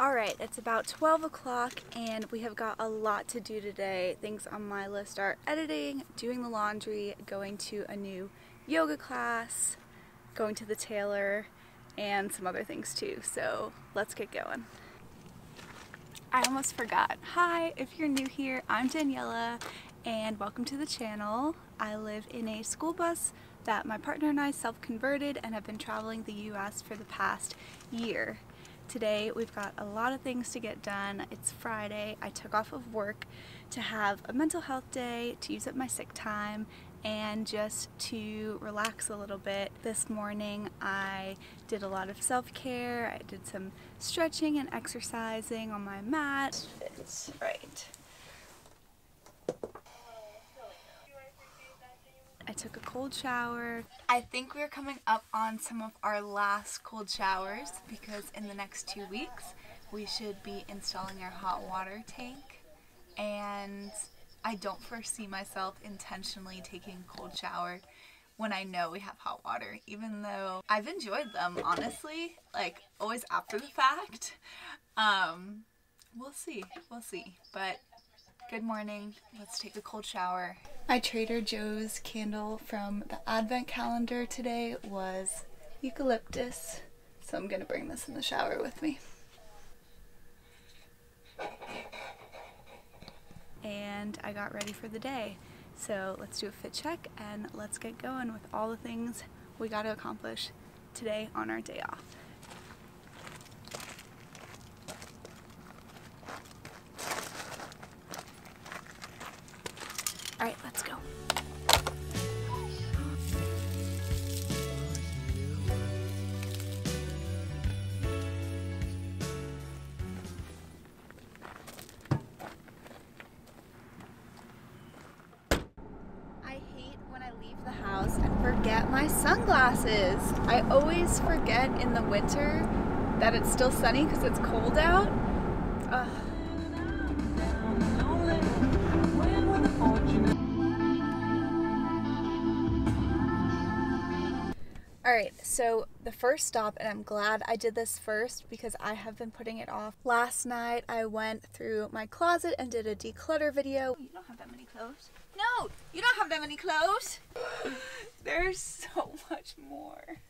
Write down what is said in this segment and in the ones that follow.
Alright, it's about 12 o'clock and we have got a lot to do today. Things on my list are editing, doing the laundry, going to a new yoga class, going to the tailor, and some other things too. So let's get going. I almost forgot. Hi, if you're new here, I'm Daniella and welcome to the channel. I live in a school bus that my partner and I self-converted and have been traveling the US for the past year. Today we've got a lot of things to get done. It's Friday. I took off of work to have a mental health day, to use up my sick time, and just to relax a little bit. This morning I did a lot of self-care. I did some stretching and exercising on my mat. It's right. Took a cold shower. I think we're coming up on some of our last cold showers because in the next two weeks we should be installing our hot water tank and I don't foresee myself intentionally taking a cold shower when I know we have hot water, even though I've enjoyed them, honestly, like always after the fact. Um, we'll see, we'll see, but good morning, let's take a cold shower. My Trader Joe's candle from the advent calendar today was eucalyptus, so I'm gonna bring this in the shower with me. and I got ready for the day. So let's do a fit check and let's get going with all the things we got to accomplish today on our day off. All right, let's go. I hate when I leave the house and forget my sunglasses. I always forget in the winter that it's still sunny because it's cold out. Alright, so the first stop, and I'm glad I did this first because I have been putting it off. Last night I went through my closet and did a declutter video. Oh, you don't have that many clothes. No, you don't have that many clothes. There's so much more.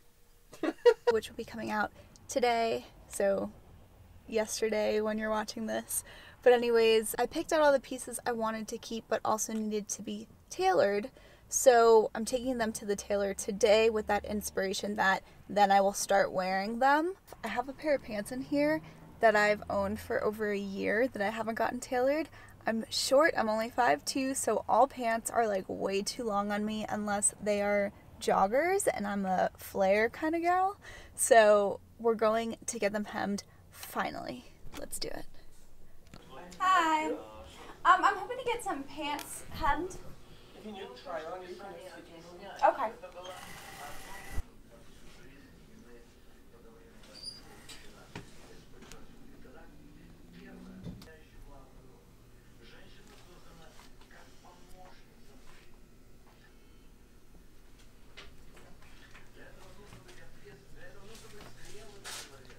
Which will be coming out today, so yesterday when you're watching this. But anyways, I picked out all the pieces I wanted to keep but also needed to be tailored. So I'm taking them to the tailor today with that inspiration that then I will start wearing them. I have a pair of pants in here that I've owned for over a year that I haven't gotten tailored. I'm short, I'm only 5'2", so all pants are like way too long on me unless they are joggers and I'm a flare kind of girl. So we're going to get them hemmed finally. Let's do it. Hi. Um, I'm hoping to get some pants hemmed. Okay.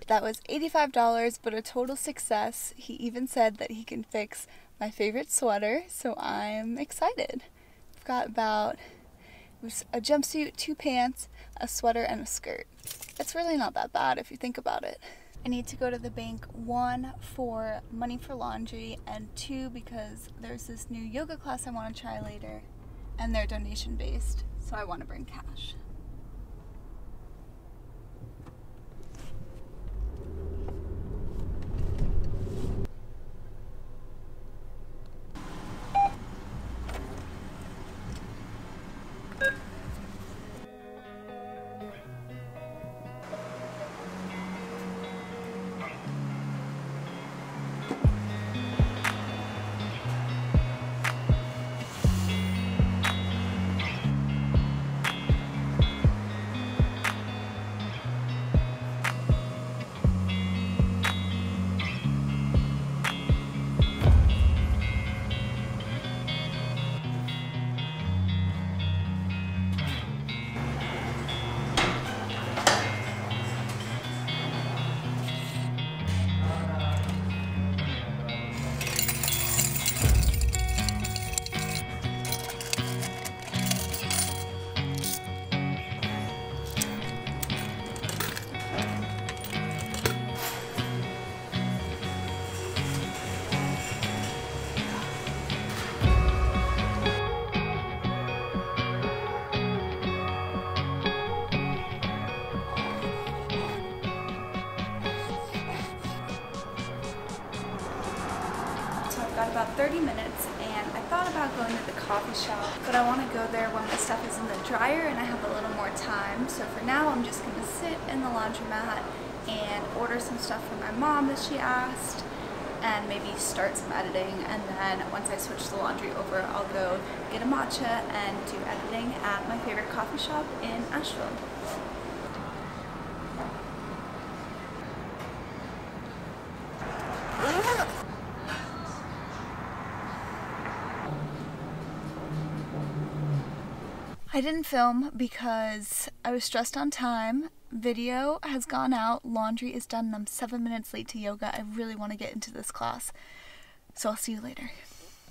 That was $85, but a total success. He even said that he can fix my favorite sweater, so I'm excited. Got about a jumpsuit, two pants, a sweater, and a skirt. It's really not that bad if you think about it. I need to go to the bank, one, for money for laundry, and two, because there's this new yoga class I want to try later, and they're donation based, so I want to bring cash. About 30 minutes and I thought about going to the coffee shop, but I want to go there when my stuff is in the dryer and I have a little more time. So for now, I'm just going to sit in the laundromat and order some stuff for my mom that she asked and maybe start some editing and then once I switch the laundry over I'll go get a matcha and do editing at my favorite coffee shop in Asheville. I didn't film because I was stressed on time. Video has gone out, laundry is done, and I'm seven minutes late to yoga. I really want to get into this class. So I'll see you later.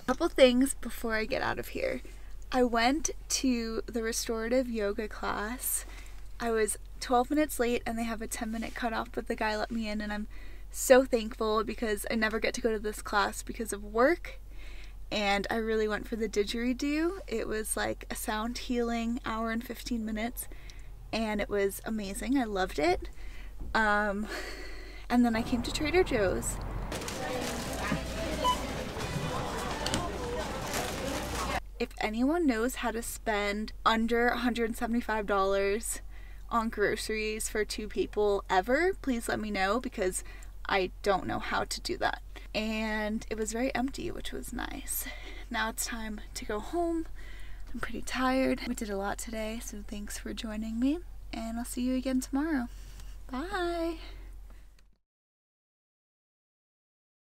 A couple things before I get out of here. I went to the restorative yoga class. I was 12 minutes late and they have a 10 minute cutoff, but the guy let me in, and I'm so thankful because I never get to go to this class because of work and I really went for the didgeridoo. It was like a sound healing hour and 15 minutes, and it was amazing. I loved it. Um, and then I came to Trader Joe's. If anyone knows how to spend under $175 on groceries for two people ever, please let me know because I don't know how to do that. And it was very empty, which was nice. Now it's time to go home. I'm pretty tired. We did a lot today, so thanks for joining me. And I'll see you again tomorrow. Bye.